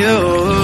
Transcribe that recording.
you.